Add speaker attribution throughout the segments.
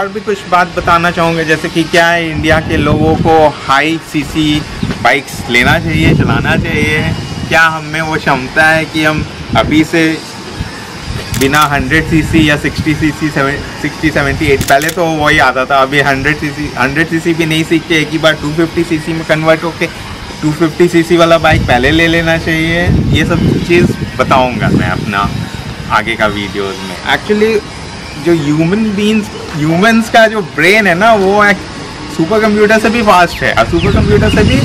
Speaker 1: और भी कुछ बात बताना चाहूँगा? जैसे कि क्या है इंडिया के लोगों को हाई सीसी बाइक्स लेना चाहिए, चलाना चाहिए? क्या हम वो क्षमता है कि हम अभी से बिना 100 सीसी या 60 सीसी 60 78 पहले तो वही आता था, अभी 100 सीसी 100 सीसी भी नहीं सीख के एक ही बार 250 सीसी में कन्वर्ट होके 250 सीसी वाला बाइक पहले ले लेना चाहिए। ये सब चीज़ बताऊँगा मैं अपना आगे का वीडियोस में। एक्चुअली जो ह्यूमन बींग्स ह्यूमंस का जो ब्रेन है ना, वो सुपर कंप्यूटर से भी फास्ट है और सुपर कंप्यूटर से भी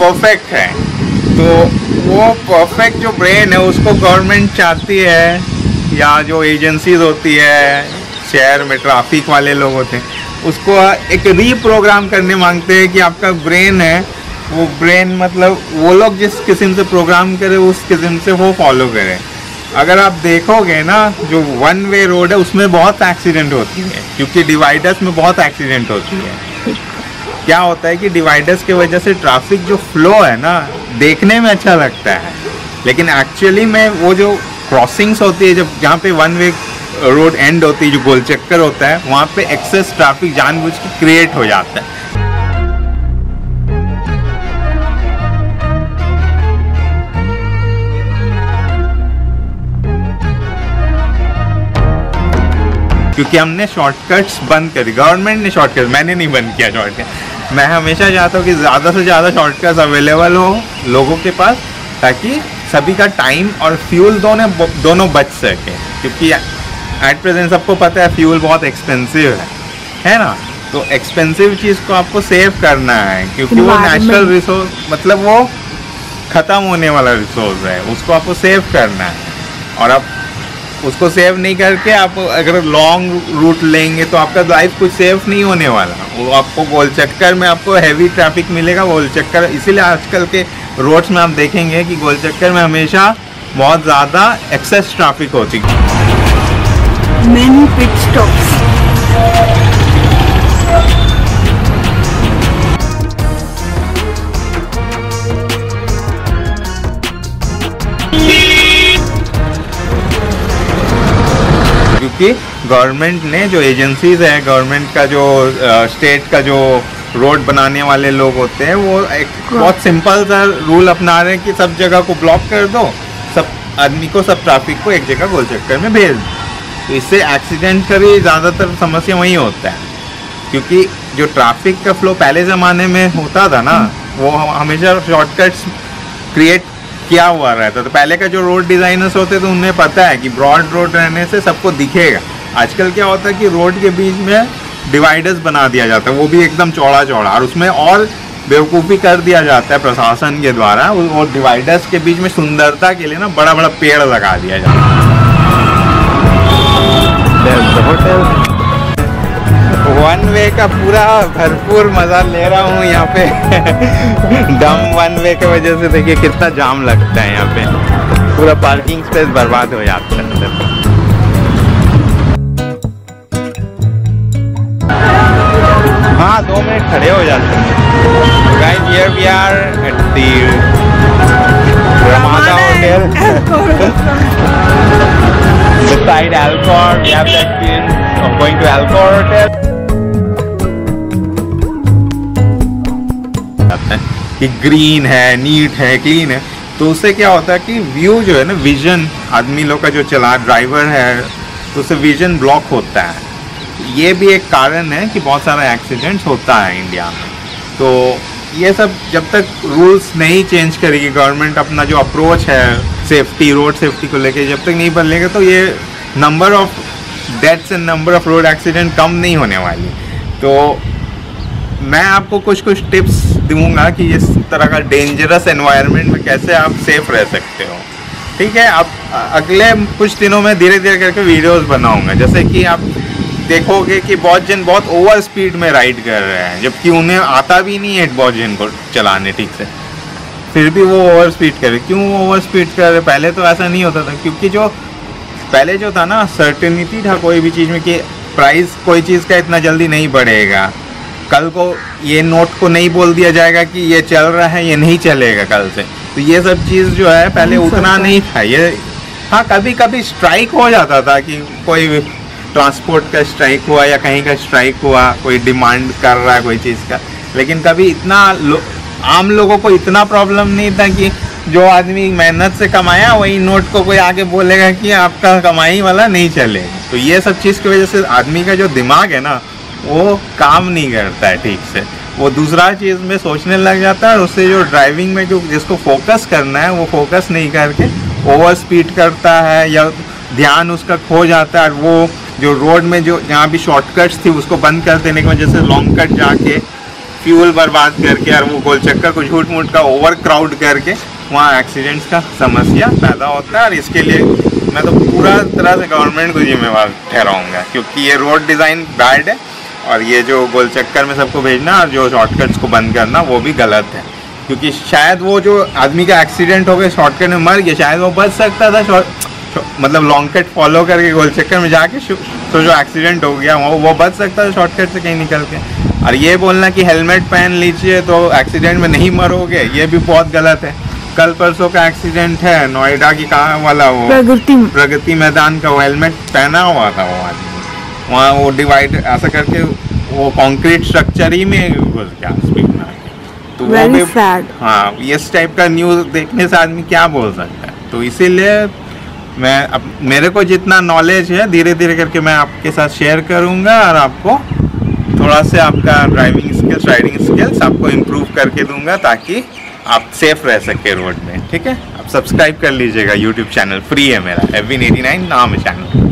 Speaker 1: परफेक्ट है। तो वो परफेक्ट जो ब्रेन है, उसको गवर्नमेंट चाहती है या जो एजेंसीज होती है, शहर में ट्रैफ़िक वाले लोग होते हैं, उसको एक रीप्रोग्राम करने मांगते हैं कि आपका ब्रेन है, वो ब्रेन मतलब वो लोग जिस किस्म से प्रोग्राम करे, उस किस्म से वो फॉलो करें। अगर आप देखोगे ना, जो वन वे रोड है, उसमें बहुत एक्सीडेंट होती है। क्योंकि डिवाइडर्स में बहुत एक्सीडेंट होती है। क्या होता है कि डिवाइडर्स की वजह से ट्रैफ़िक जो फ्लो है ना, देखने में अच्छा लगता है। लेकिन एक्चुअली में वो जो क्रॉसिंग्स होती है, जब जहाँ पे वन वे रोड एंड होती है, जो गोल चक्कर होता है, वहाँ पे एक्सेस ट्रैफ़िक जानबूझ के क्रिएट हो जाता है। क्योंकि हमने शॉर्टकट्स बंद कर दी। गवर्नमेंट ने शॉर्टकट मैंने नहीं बंद किया शॉर्टकट मैं हमेशा चाहता हूँ कि ज़्यादा से ज़्यादा शॉर्टकट्स अवेलेबल हो लोगों के पास ताकि सभी का टाइम और फ्यूल दोनों दोनों बच सके। क्योंकि एट प्रेजेंट सबको पता है फ्यूल बहुत एक्सपेंसिव है। है ना? तो एक्सपेंसिव चीज़ को आपको सेव करना है क्योंकि वो नेचुरल रिसोर्स मतलब वो ख़त्म होने वाला रिसोर्स है उसको आपको सेव करना है। और अब उसको सेव नहीं करके आप अगर लॉन्ग रूट लेंगे तो आपका लाइफ कुछ सेव नहीं होने वाला। वो आपको गोल चक्कर में आपको हैवी ट्रैफ़िक मिलेगा गोल चक्कर इसीलिए आजकल के रोड्स में आप देखेंगे कि गोल चक्कर में हमेशा बहुत ज़्यादा एक्सेस ट्रैफ़िक होती है। क्योंकि गवर्नमेंट ने जो एजेंसीज है गवर्नमेंट का जो स्टेट का जो रोड बनाने वाले लोग होते हैं वो एक बहुत सिंपल सा रूल अपना रहे हैं कि सब जगह को ब्लॉक कर दो। सब आदमी को सब ट्रैफ़िक को एक जगह गोल चक्कर में भेज दो। तो इससे एक्सीडेंट का भी ज़्यादातर समस्या वही होता है। क्योंकि जो ट्रैफ़िक का फ्लो पहले ज़माने में होता था ना वो हमेशा शॉर्टकट्स क्रिएट किया हुआ रहता तो पहले का जो रोड डिज़ाइनर्स होते थे, उन्हें पता है कि ब्रॉड रोड रहने से सबको दिखेगा। आजकल क्या होता है कि रोड के बीच में डिवाइडर्स बना दिया जाता है, वो भी एकदम चौड़ा चौड़ा और उसमें और बेवकूफ़ी कर दिया जाता है प्रशासन के द्वारा और डिवाइडर्स के बीच में सुंदरता के लिए ना बड़ा बड़ा पेड़ लगा दिया जाता है। वन वे का पूरा भरपूर मज़ा ले रहा हूँ यहाँ पे। डम वन वे की वजह से देखिए कितना जाम लगता है यहाँ पे। पूरा पार्किंग स्पेस बर्बाद हो जाता है अंदर। हाँ दो मिनट खड़े हो जाते हैं। Guys here we are at the Ramada Hotel. Beside Alcor we have the experience of going to Alcor Hotel. कि ग्रीन है नीट है क्लीन है। तो उससे क्या होता है कि व्यू जो है ना विजन आदमी लोग का जो चला ड्राइवर है तो उससे विजन ब्लॉक होता है। ये भी एक कारण है कि बहुत सारा एक्सीडेंट्स होता है इंडिया में। तो ये सब जब तक रूल्स नहीं चेंज करेगी गवर्नमेंट अपना जो अप्रोच है सेफ्टी रोड सेफ्टी को लेके जब तक नहीं बदलेगा तो ये number of deaths and number of road accident कम नहीं होने वाली। तो मैं आपको कुछ कुछ टिप्स दूँगा कि इस तरह का डेंजरस एनवायरनमेंट में कैसे आप सेफ़ रह सकते हो। ठीक है आप अगले कुछ दिनों में धीरे धीरे करके वीडियोस बनाऊँगा। जैसे कि आप देखोगे कि बहुत जन बहुत ओवर स्पीड में राइड कर रहे हैं, जबकि उन्हें आता भी नहीं है बहुत जन को चलाने, ठीक से। फिर भी वो ओवर स्पीड करे क्यों वो ओवर स्पीड कर रहे पहले तो ऐसा नहीं होता था, क्योंकि जो, पहले जो था ना सर्टेनिटी था कोई भी चीज़ में कि प्राइस कोई चीज़ का इतना जल्दी नहीं बढ़ेगा। कल को ये नोट को नहीं बोल दिया जाएगा कि ये चल रहा है ये नहीं चलेगा कल से। तो ये सब चीज़ जो है पहले उतना नहीं था। ये हाँ कभी कभी स्ट्राइक हो जाता था कि कोई ट्रांसपोर्ट का स्ट्राइक हुआ या कहीं का स्ट्राइक हुआ कोई डिमांड कर रहा है कोई चीज़ का। लेकिन कभी इतना लो, आम लोगों को इतना प्रॉब्लम नहीं था कि जो आदमी मेहनत से कमाया वही नोट को कोई आगे बोलेगा कि आपका कमाई वाला नहीं चलेगा। तो ये सब चीज़ की वजह से आदमी का जो दिमाग है ना वो काम नहीं करता है ठीक से। वो दूसरा चीज़ में सोचने लग जाता है और उससे जो ड्राइविंग में जो जिसको फोकस करना है, वो फोकस नहीं करके ओवर स्पीड करता है या ध्यान उसका खो जाता है और वो जो रोड में जो जहाँ भी शॉर्टकट्स थी उसको बंद कर देने की वजह से लॉन्ग कट जाके फ्यूल बर्बाद करके और वो गोल चक्कर को झूठ मूठ का ओवर क्राउड करके वहाँ एक्सीडेंट्स का समस्या पैदा होता है। और इसके लिए मैं तो पूरा तरह से गवर्नमेंट को जिम्मेवार ठहराऊँगा, क्योंकि ये रोड डिज़ाइन बैड है। और ये जो गोल चक्कर में सबको भेजना और जो शॉर्टकट्स को बंद करना वो भी गलत है। क्योंकि शायद वो जो आदमी का एक्सीडेंट हो गया शॉर्टकट में मर गया शायद वो बच सकता था शॉर्ट मतलब लॉन्ग कट फॉलो करके गोल चक्कर में जाके तो जो एक्सीडेंट हो गया वो वो बच सकता था शॉर्टकट से कहीं निकल के। और ये बोलना कि हेलमेट पहन लीजिए तो एक्सीडेंट में नहीं मरोगे ये भी बहुत गलत है। कल परसों का एक्सीडेंट है नोएडा की कहा वाला वो
Speaker 2: प्रगति
Speaker 1: प्रगति मैदान का वो हेलमेट पहना हुआ था वो आदमी। वहाँ वो डिवाइड ऐसा करके वो कंक्रीट स्ट्रक्चर ही में घुस गया स्पीड में तो वो भी. हाँ इस टाइप का न्यूज़ देखने से आदमी क्या बोल सकता है? तो इसीलिए मैं अब मेरे को जितना नॉलेज है धीरे धीरे करके मैं आपके साथ शेयर करूँगा और आपको थोड़ा से आपका ड्राइविंग स्किल्स राइडिंग स्किल्स आपको इम्प्रूव करके दूँगा ताकि आप सेफ़ रह सके रोड में ठीक है? आप सब्सक्राइब कर लीजिएगा यूट्यूब चैनल फ्री है मेरा एटी नाइन नाम है चैनल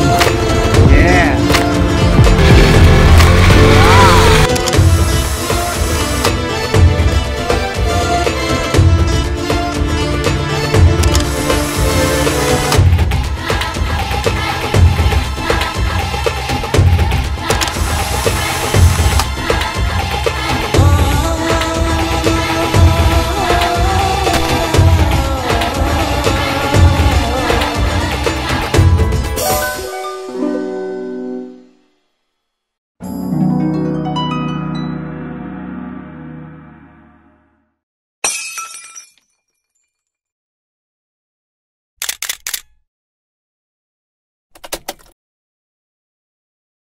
Speaker 2: Yeah.